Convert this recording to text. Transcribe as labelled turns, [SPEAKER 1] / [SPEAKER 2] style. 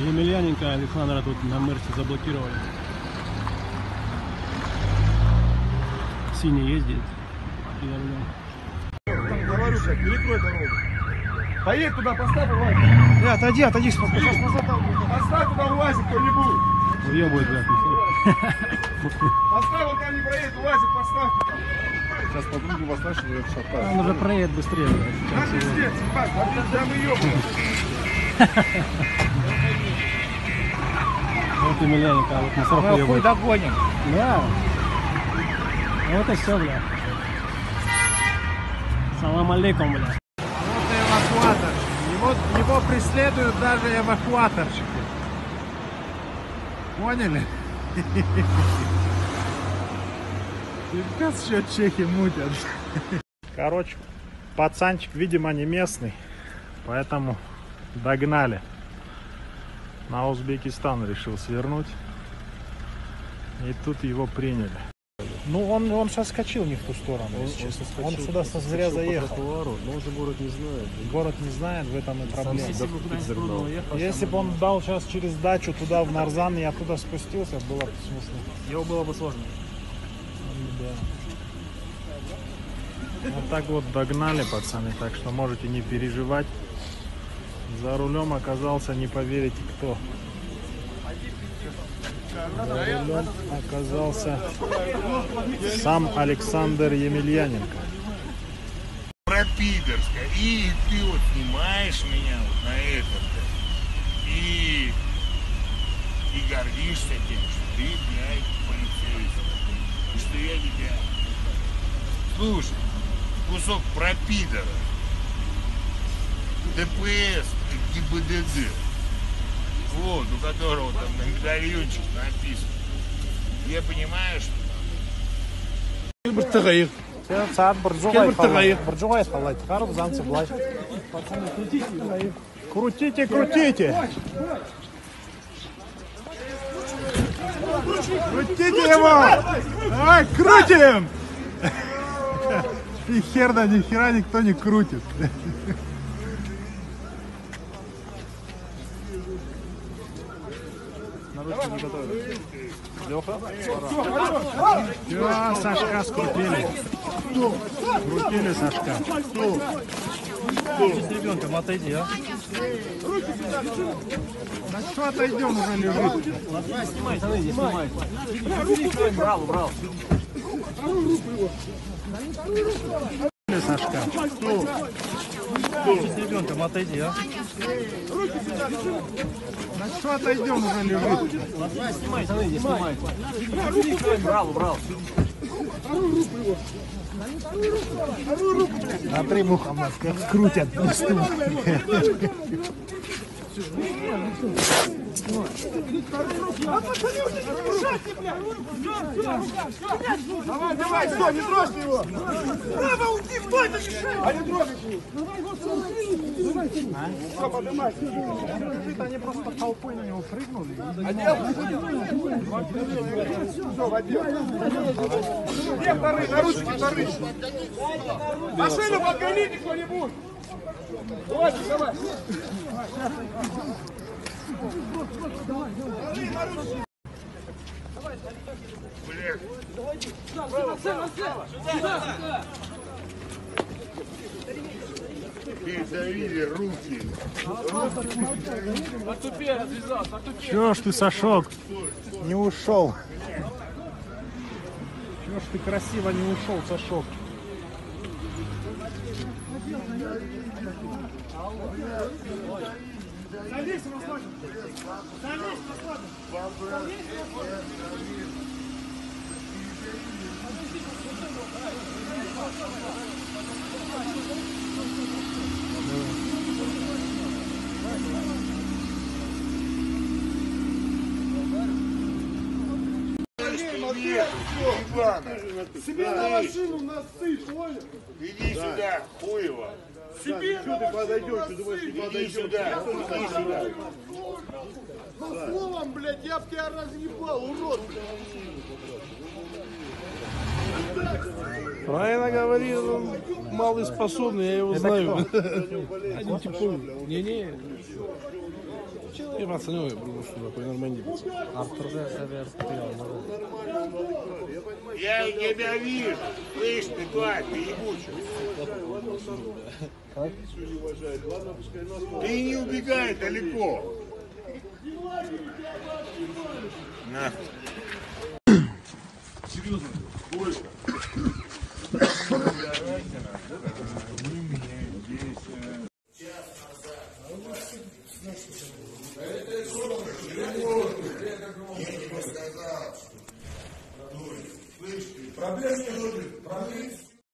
[SPEAKER 1] Емельяненко Александра тут на Мерсе заблокировали. Синий ездит. Я.
[SPEAKER 2] Говорю, что перекрой дорогу. Поедь туда, поставь УАЗик.
[SPEAKER 3] Э, отойди, отойди, спокойно. Сейчас назад там.
[SPEAKER 2] Поставь туда УАЗик кто-нибудь.
[SPEAKER 1] Въебывает, блядь.
[SPEAKER 2] Поставь, вот там не проедет УАЗик, поставь.
[SPEAKER 4] Сейчас подругу поставишь, и это шатает.
[SPEAKER 1] Он уже проедет быстрее. блядь.
[SPEAKER 2] А пиздец, ебать, а прям ее,
[SPEAKER 1] Вот Емельяненко, а вот Мусоров
[SPEAKER 3] Мы хуй догоним.
[SPEAKER 1] Да. Вот и все, бля. Салам алейкум, бля.
[SPEAKER 3] Вот и эвакуаторщик. Его, его преследуют даже эвакуаторщики. Поняли? Пипец, что чехи мутят. Короче, пацанчик, видимо, не местный, поэтому догнали. На Узбекистан решил свернуть. И тут его приняли. Ну, он, он соскочил не в ту сторону, если честно. Он сюда со зря заехал.
[SPEAKER 4] но он же город не знает.
[SPEAKER 3] Город не знает, в этом и проблема.
[SPEAKER 1] Если бы
[SPEAKER 3] Если бы он дал сейчас через дачу туда, в Нарзан, и оттуда спустился, было бы смысл.
[SPEAKER 1] его было бы сложно.
[SPEAKER 3] Да. Вот так вот догнали, пацаны, так что можете не переживать. За рулем оказался, не поверите, кто. За рулем оказался сам Александр Емельяненко.
[SPEAKER 5] пропидорская. И ты вот снимаешь меня вот на этом и и гордишься тем, что ты, блядь, полицейский. И что я тебя... Слушай, кусок пропидора. ДПС ГИБДД. Вот, у которого там на медальончик написано. Я понимаю, что
[SPEAKER 3] блай. Крутите, крутите. Крутите его! Давай, крутим! И херда, ни хера никто не крутит. Все, Сашка скрутили. Крутили Сашка.
[SPEAKER 1] С ребенком отойди, а.
[SPEAKER 3] Да что отойдем уже лежит?
[SPEAKER 1] Снимай, снимай, снимай. Брал, брал.
[SPEAKER 3] Крутили Сашка.
[SPEAKER 1] С ребенком отойди, а.
[SPEAKER 3] Да что отойдем уже лежит?
[SPEAKER 1] Снимай, снимай, снимай. Брал, брал.
[SPEAKER 3] Смотри, Мухаммад, как крутят листу.
[SPEAKER 2] Давай, давай, стой, не трожьте его. Право, уйди, кто это мешает? А не трогайте его. Все, поднимайте.
[SPEAKER 3] Они просто толпой на него прыгнули.
[SPEAKER 2] Все, одел. Где вторые? Наручники вторые. Машину подгоните кто-нибудь. Давай, давай.
[SPEAKER 5] Передавили руки.
[SPEAKER 3] Чего ж ты, Сашок, не ушел? Чего ж ты красиво не ушел, Сашок?
[SPEAKER 5] Ивана,
[SPEAKER 2] Себе на машину насыпь, понял?
[SPEAKER 5] иди сюда, хуево.
[SPEAKER 2] Себе на
[SPEAKER 4] ты подойдешь, ты думаешь, ты.
[SPEAKER 5] Иди сюда, иди сюда.
[SPEAKER 2] Ну, словом, блядь, я б тебя разъебал, урод.
[SPEAKER 4] Правильно говорит, он малый способный, я его знаю.
[SPEAKER 1] Не-не.
[SPEAKER 4] Bir masını bulmuşsun bak normal değil.
[SPEAKER 5] Я тебя вижу. Слышь ты, тварь, ты ебучая. Ты не убегай далеко. Нахуй. Проблем не будет. Проблем